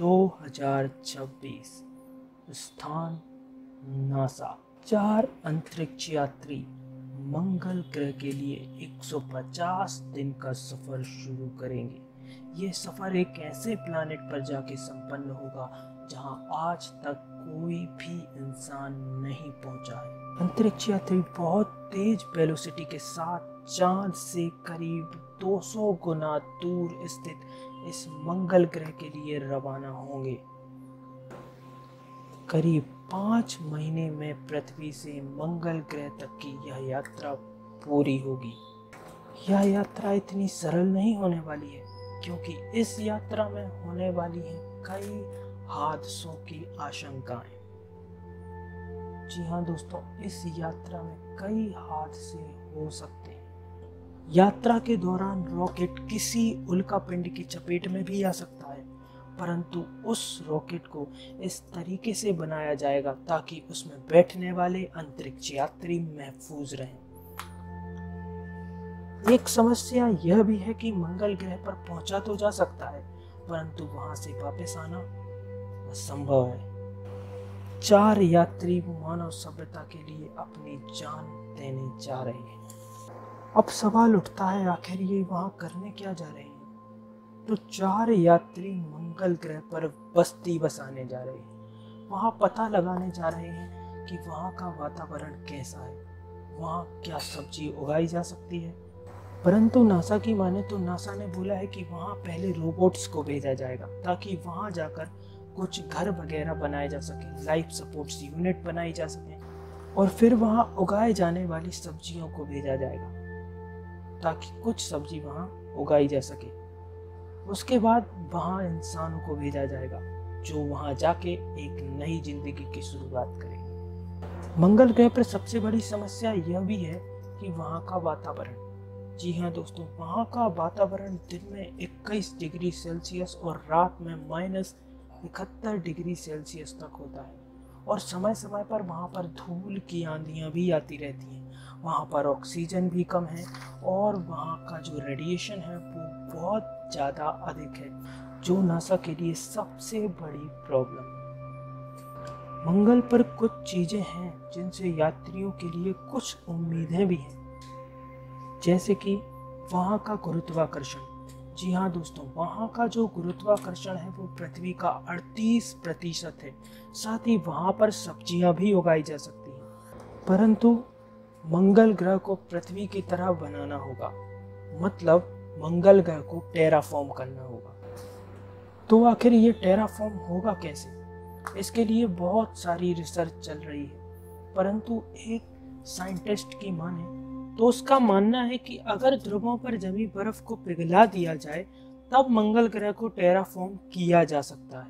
2026 स्थान नासा। चार अंतरिक्ष यात्री मंगल ग्रह के लिए 150 दिन का सफ़र शुरू करेंगे। ये सफ़र एक ऐसे प्लानिट पर जाके संपन्न होगा जहाँ आज तक कोई भी इंसान नहीं पहुँचा है। अंतरिक्ष यात्री बहुत तेज वेलोसिटी के साथ चाँद से करीब 200 गुना दूर स्थित इस मंगल ग्रह के लिए रवाना होंगे। करीब पाँच महीने में पृथ्वी से मंगल ग्रह तक की यह यात्रा पूरी होगी। यह यात्रा इतनी सरल नहीं होने वाली है, क्योंकि इस यात्रा में होने वाली है कई हादसों की आशंकाएँ। जी हाँ दोस्तों, इस यात्रा में कई हादसे हो सकते हैं। यात्रा के दौरान रॉकेट किसी उल्का पिंड की चपेट में भी आ सकता है, परंतु उस रॉकेट को इस तरीके से बनाया जाएगा ताकि उसमें बैठने वाले अंतरिक्ष यात्री महफूज रहें। एक समस्या यह भी है कि मंगल ग्रह पर पहुँचा तो जा सकता है, परंतु वहाँ से वापस आना असंभव है। चार यात्री मानव सभ्यता के लिए अपनी जान देने जा रहे हैं। अब सवाल उठता है, आखिर ये वहाँ करने क्या जा रहे हैं? तो चार यात्री मंगल ग्रह पर बस्ती बसाने जा रहे हैं। वहाँ पता लगाने जा रहे हैं कि वहाँ का वातावरण कैसा है। वहाँ क्या सब्ज़ी उगाई जा सकती है? परंतु नासा की माने तो नासा ने बोला है कि वहाँ पहले रोबोट्स को भेजा जाएगा, ताकि वहाँ जाकर कुछ घर वगैरह बनाए जा सके, लाइफ सपोर्ट यूनिट बनाई जा सके, और फिर वहाँ उगाए जाने वाली सब्जियों को भेजा जाएगा। ताकि कुछ सब्ज़ी वहाँ उगाई जा सके। उसके बाद वहाँ इंसानों को भेजा जाएगा, जो वहाँ जाके एक नई ज़िंदगी की शुरुआत करेंगे। मंगल ग्रह पर सबसे बड़ी समस्या यह भी है कि वहाँ का वातावरण। जी हाँ दोस्तों, वहाँ का वातावरण दिन में 21 डिग्री सेल्सियस और रात में माइनस इकहत्तर डिग्री सेल्सियस तक होता है। और समय समय पर वहाँ पर धूल की आंधियाँ भी आती रहती हैं। वहाँ पर ऑक्सीजन भी कम है और वहाँ का जो रेडिएशन है वो बहुत ज़्यादा अधिक है, जो नासा के लिए सबसे बड़ी प्रॉब्लम मंगल पर कुछ चीज़ें हैं जिनसे यात्रियों के लिए कुछ उम्मीदें भी हैं। जैसे कि वहाँ का गुरुत्वाकर्षण। जी हाँ दोस्तों, वहाँ का जो गुरुत्वाकर्षण है वो पृथ्वी का 38 प्रतिशत है। साथ ही वहाँ पर सब्ज़ियाँ भी उगाई जा सकती हैं। परंतु मंगल ग्रह को पृथ्वी की तरह बनाना होगा। मतलब मंगल ग्रह को टेराफॉर्म करना होगा। तो आखिर ये टेराफॉर्म होगा कैसे? इसके लिए बहुत सारी रिसर्च चल रही है। परंतु एक साइंटिस्ट की माने तो उसका मानना है कि अगर ध्रुवों पर जमी बर्फ़ को पिघला दिया जाए, तब मंगल ग्रह को टेराफॉर्म किया जा सकता है।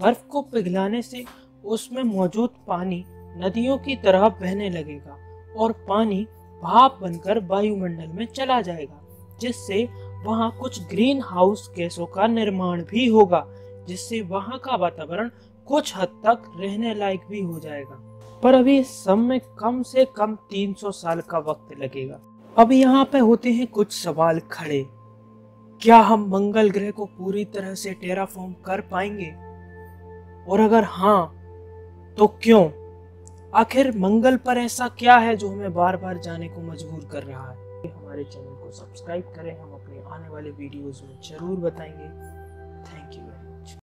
बर्फ़ को पिघलाने से उसमें मौजूद पानी नदियों की तरह बहने लगेगा और पानी भाप बनकर वायुमंडल में चला जाएगा, जिससे वहाँ कुछ ग्रीन हाउस गैसों का निर्माण भी होगा, जिससे वहाँ का वातावरण कुछ हद तक रहने लायक भी हो जाएगा। पर अभी इस सब में कम से कम 300 साल का वक्त लगेगा। अब यहाँ पे होते हैं कुछ सवाल खड़े। क्या हम मंगल ग्रह को पूरी तरह से टेराफॉर्म कर पाएँगे? और अगर हाँ तो क्यों? आखिर मंगल पर ऐसा क्या है जो हमें बार बार जाने को मजबूर कर रहा है? हमारे चैनल को सब्सक्राइब करें। हम अपने आने वाले वीडियोस में ज़रूर बताएँगे। Thank you.